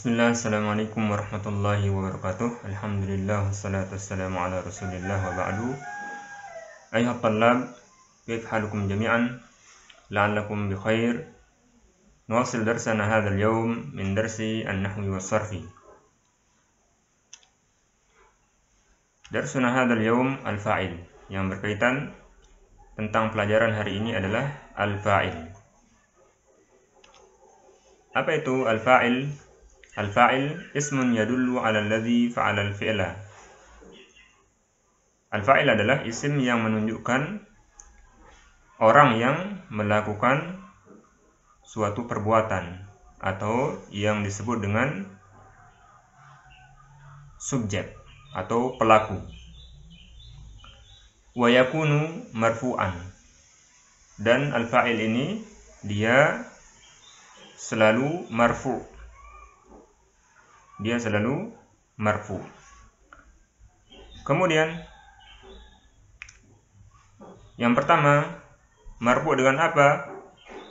Bismillah, Assalamualaikum warahmatullahi wabarakatuh Alhamdulillah, wassalatu wassalamu ala rasulillah wa ba'du Ayuhal talab, كيف حالكم جميعا لعلكم بخير نواصل درسنا هذا اليوم من درس النحو والصرف درسنا هذا اليوم الفاعل yang berkaitan tentang pelajaran hari ini adalah al-fa'il apa itu al-fa'il Al-fa'il ismun yadullu 'ala alladhi fa'ala al-fi'la. Al-fa'il adalah isim yang menunjukkan orang yang melakukan suatu perbuatan atau yang disebut dengan subjek atau pelaku. Wa yakunu marfu'an. Dan al-fa'il ini dia selalu marfu' dia selalu marfu. Kemudian yang pertama marfu dengan apa?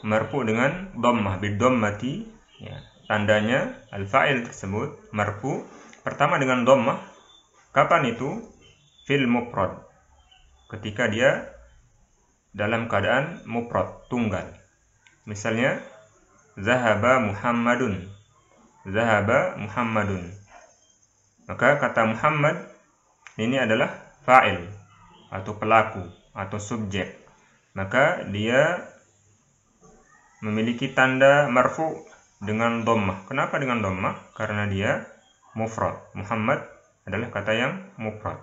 Marfu dengan dhammah bidammati ya. Tandanya al-fa'il tersebut marfu pertama dengan dhammah. Kapan itu? Fil mufrad. Ketika dia dalam keadaan mufrad, tunggal. Misalnya zahaba Muhammadun Zahaba Muhammadun. Maka kata Muhammad ini adalah fa'il atau pelaku atau subjek. Maka dia memiliki tanda marfu dengan dhammah. Kenapa dengan dhammah? Karena dia mufrad. Muhammad adalah kata yang mufrad.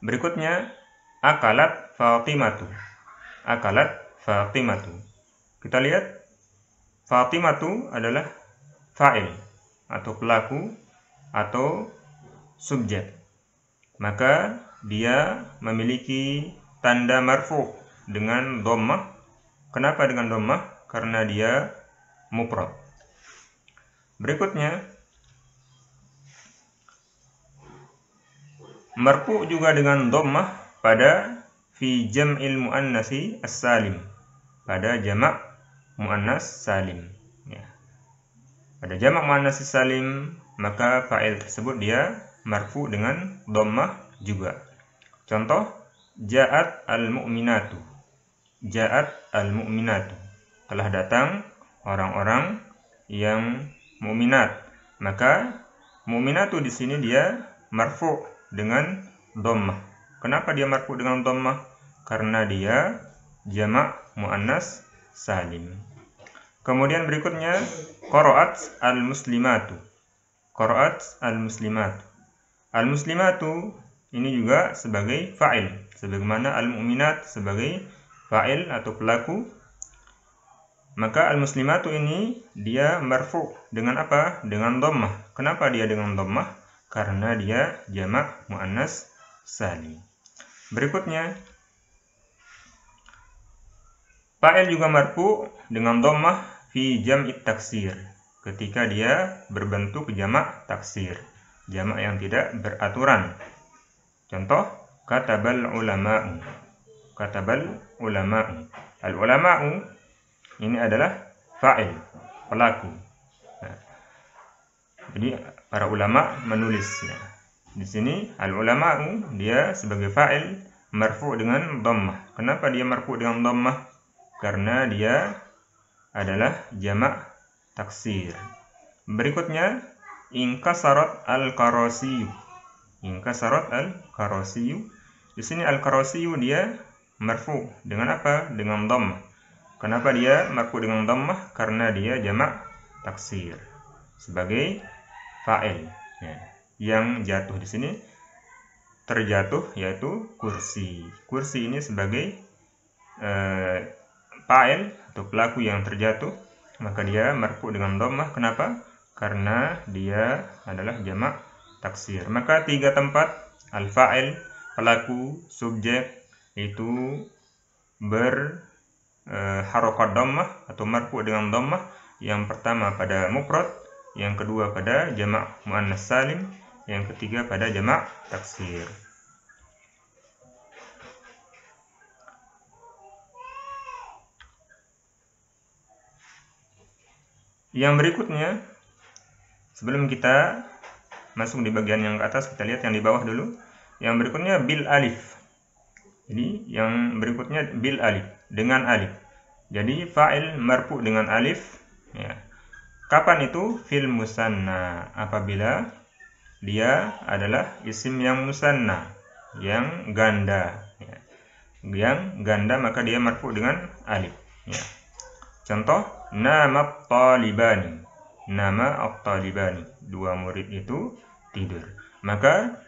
Berikutnya akalat Fatimatu. Akalat Fatimatu. Kita lihat Fatimatu adalah fa'il atau pelaku atau subjek. Maka dia memiliki tanda marfu dengan dhammah. Kenapa dengan dhammah? Karena dia mufrad. Berikutnya marfu juga dengan dhammah pada fi jam'il muannasi as-salim. Pada jamak muannas salim. Pada jamak muannas salim, maka fa'il tersebut dia marfu dengan dhammah juga. Contoh, ja'at al-mu'minatu. Ja'at al-mu'minatu. Telah datang orang-orang yang mu'minat. Maka mu'minatu di sini dia marfu dengan dhammah. Kenapa dia marfu dengan dhammah? Karena dia jamak muannas salim. Kemudian berikutnya qaraat al-muslimatu. Qaraat al-muslimatu. Al-muslimatu ini juga sebagai fa'il, sebagaimana al-mu'minat sebagai fa'il atau pelaku. Maka al-muslimatu ini dia marfu dengan apa? Dengan dhammah. Kenapa dia dengan dhammah? Karena dia jamak muannas salim. Berikutnya Fa'il juga marfu dengan dhammah fi jam'it taksir ketika dia berbentuk jamak taksir, jamak yang tidak beraturan. Contoh katabal ulama'u. Katabal ulama'u. Al ulama'u ini adalah fa'il, pelaku. Nah, jadi para ulama menulisnya. Di sini al ulama'u dia sebagai fa'il marfu dengan dhammah. Kenapa dia marfu dengan dhammah? karena dia adalah jamak taksir. Berikutnya ingkasarat al-karasiyu. Ingkasarat al-karasiyu. Di sini al-karasiyu dia marfu dengan apa? Dengan dhammah. Kenapa dia marfu dengan dhammah? Karena dia jamak taksir sebagai fa'il. Ya. Yang jatuh di sini terjatuh yaitu kursi. Kursi ini sebagai eh, fa'il atau pelaku yang terjatuh maka dia marfu dengan dhammah. Kenapa? Karena dia adalah jamak taksir. Maka tiga tempat al fa'il pelaku subjek itu ber e, harokat dhammah atau marfu dengan dhammah. Yang pertama pada mufrad yang kedua pada jamak muannas salim yang ketiga pada jamak taksir Yang berikutnya sebelum kita masuk di bagian yang ke atas kita lihat yang di bawah dulu. Yang berikutnya bil alif. Jadi yang berikutnya bil alif dengan alif. Jadi fa'il marfu dengan alif ya. Kapan itu? Fil musanna. Apabila dia adalah isim yang musanna yang ganda ya. yang ganda maka dia marfu dengan alif ya. contoh nama talibani nama at-talibani dua murid itu tidur maka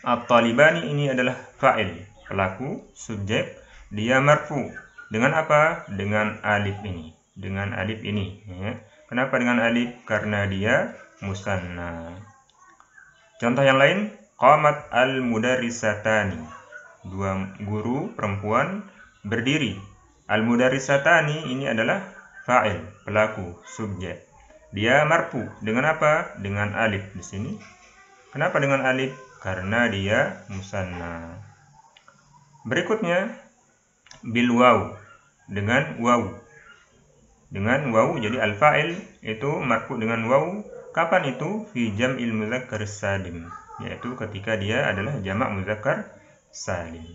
At-talibani ini adalah fa'il, pelaku, subjek, dia marfu. Dengan apa? Dengan alif ini. Dengan alif ini. Ya. Kenapa dengan alif? Karena dia musanna. Contoh yang lain, qamat al-mudarrisatani. Dua guru perempuan berdiri. Al-mudarrisatani ini adalah fa'il, pelaku, subjek. Dia marfu. Dengan apa? Dengan alif di sini. Kenapa dengan alif? karena dia musanna. Berikutnya bil waw dengan waw. Dengan waw jadi al fa'il itu marfu dengan waw. Kapan itu? Fi jam'il muzakkar salim, yaitu ketika dia adalah jamak muzakkar salim.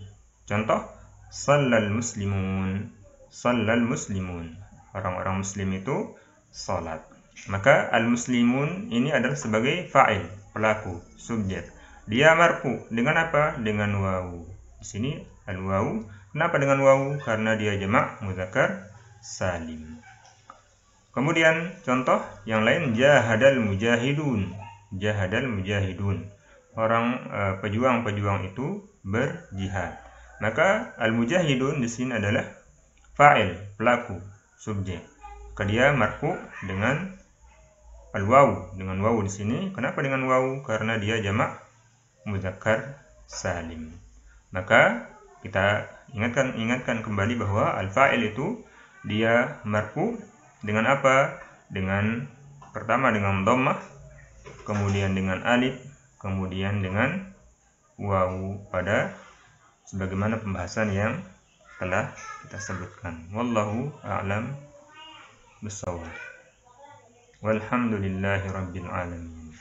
Contoh sallal muslimun. Sallal muslimun. Orang-orang muslim itu salat. Maka al muslimun ini adalah sebagai fa'il, pelaku, subjek. Dia marfu dengan apa? Dengan wawu. Di sini al wawu. Kenapa dengan wawu? Karena dia jamak muzakkar salim. Kemudian contoh yang lain jahadal mujahidun. Jahadal mujahidun. Orang eh, pejuang-pejuang itu berjihad. Maka al mujahidun di sini adalah fa'il, pelaku, subjek. Maka dia marfu dengan al wawu, dengan wawu di sini. Kenapa dengan wawu? Karena dia jamak muzakkar salim. Maka kita ingatkan ingatkan kembali bahwa al fa'il itu dia marfu dengan apa? Dengan pertama dengan dhammah, kemudian dengan alif, kemudian dengan wawu pada sebagaimana pembahasan yang telah kita sebutkan. Wallahu a'lam bishawab. Walhamdulillahi rabbil alamin.